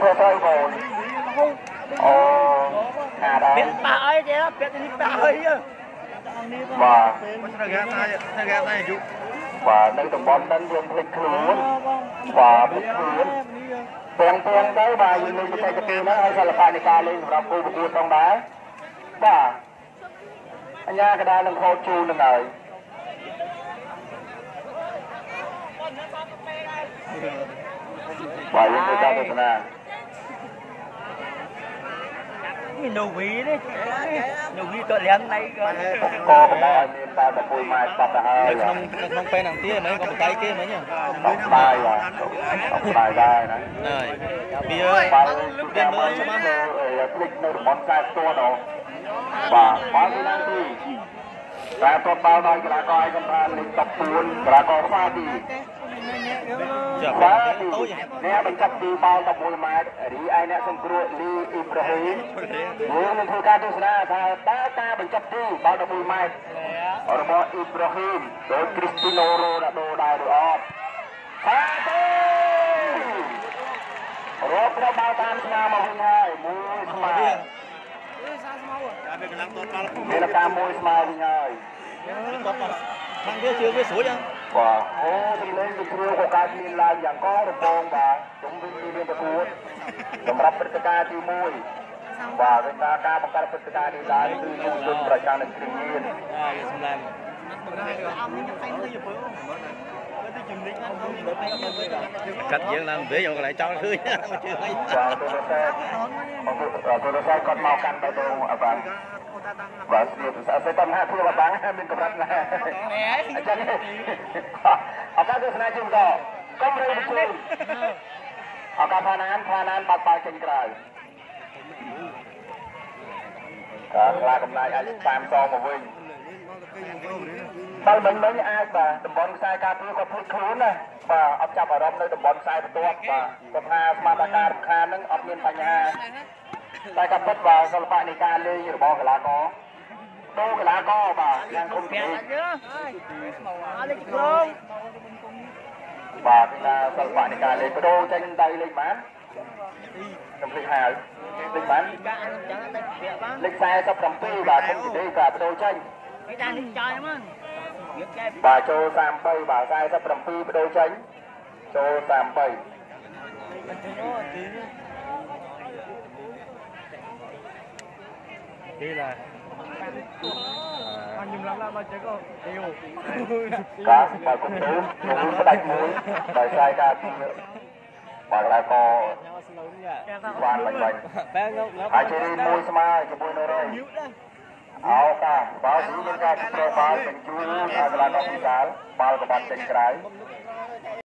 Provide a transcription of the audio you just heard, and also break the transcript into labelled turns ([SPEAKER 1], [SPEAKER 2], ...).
[SPEAKER 1] ធ្វើត្រូវបងអូអាដែរ
[SPEAKER 2] ពាក់ប៉ះអីទេពាក់នេះប៉ះអី
[SPEAKER 1] បាទ
[SPEAKER 3] ធ្វើការថាធ្វើការថាអាយុ
[SPEAKER 1] បាទនៅតំបន់ហ្នឹងយើងភ្លេចខ្លួនបាទភ្លេចខ្លួនទាំងទាំងទៅបាទយើងលេងបច្ចេកទេសហ្នឹងឲ្យសិល្បៈនៃការលេងសម្រាប់គូប្រកួតផងដែរបាទអញ្ញាកដាលនឹងខោជូននឹងហើយបាទយើងទៅតាមទស្សនា
[SPEAKER 2] នេះនៅវីនេះនៅវីក៏លៀងណៃក៏
[SPEAKER 1] កកកម្ដៅឲ្យមានតែ11ម៉ែត្របាត់ទៅហើយ
[SPEAKER 3] នៅក្នុងនៅក្នុងពេលហ្នឹងទៀតមិនក៏បកាយគេមិញហ្នឹង
[SPEAKER 1] អត់ បើអ្នកបញ្ចប់ពីបាល់16ម៉ែត្ររីឯអ្នកសង្គ្រោះលីអ៊ីប្រាហ៊ីមយើងនឹងធ្វើការទស្សនាថាតើការបញ្ចប់ពីបាល់16ម៉ែត្ររបស់អ៊ីប្រាហ៊ីមដោយគ្រីស្ទីណូរ៉ូណាល់ដូដែរឬអត់ថាទេរករបស់តាមស្នាមកវិញហើយមួយស្មើ
[SPEAKER 3] តែវាកំពុងតតបាល់
[SPEAKER 1] មានការមួយស្មើវិញហើយ
[SPEAKER 3] គាត់ខាងវាជឿវាស្រួលចឹង
[SPEAKER 1] បាទអូទីលេងវិទ្យុក៏កើតមានឡើងយ៉ាងករបងបាទជុំវិញទីលានប្រកួតសម្រាប់ព្រឹត្តិការណ៍ទី1បាទវិញថាការបង្កើតព្រឹត្តិការណ៍នេះឡើងគឺយុវជនប្រចាំនៅគ្រីមាន
[SPEAKER 3] អាវាសម្លាញ់ កាត់យើងឡើងវិញយកកន្លែងចោលឃើញមកជឿអី
[SPEAKER 1] បាទទូរស័ព្ទទូរស័ព្ទគាត់មកកាន់បេះដូងអបាទបាទស្ទាបស្អីតាមហាធួបាំងមានកម្រិតណាស់អញ្ចឹងឱកាសទស្សនាជុំតកុំរើបញ្ជូនឱកាសផាណានផាណានបាត់បាល់ចេញក្រៅការខ្លាកំណាយអាចតាមសងមកវិញ បើមិនមិនអាចបាទតំបន់ខ្សែការពារគាត់ភ័យខ្លួនណាបាទអត់ចាប់អារម្មណ៍នៅតំបន់ខ្សែបន្ទាត់បាទគាត់ថាស្មារតីការរំខានហ្នឹងអត់មានបញ្ហាតែក៏ពិតបាទសិល្បៈនៃការលេងរបស់កីឡាករដូរកីឡាករបាទយ៉ាងគុំពេក
[SPEAKER 2] អលេចក្រង
[SPEAKER 1] បាទគឺថាសិល្បៈនៃការលេងបដូរចេញដៃលេងបានខ្ញុំភ្លេចហៅលេងបាន
[SPEAKER 2] កាអញ្ចឹងតែពាក់បាន
[SPEAKER 1] លេខ47បាទខ្ញុំនិយាយការបដូរចេញ
[SPEAKER 2] គេដាក់នេះចោលហ្មងវាកែ
[SPEAKER 1] បាទចូល33បាទ47បដូរចេញចូល33
[SPEAKER 3] ទីឡា
[SPEAKER 2] ខ្ញុំឡើងឡើងមកចេះក៏អីអូ
[SPEAKER 1] បាទបាទគុំទូខ្ញុំផ្ដាច់មួយដោយសារការទីបាទកីឡាករបានបាញ់បាញ់
[SPEAKER 3] បែងង
[SPEAKER 1] ហើយជេរីមួយស្មើជាមួយនៅរៃ អោកាបាល់ទីមានការប្របាល់បញ្ជូនឲ្យកីឡាករពីកាលបាល់ក៏បាត់ចេញក្រៅ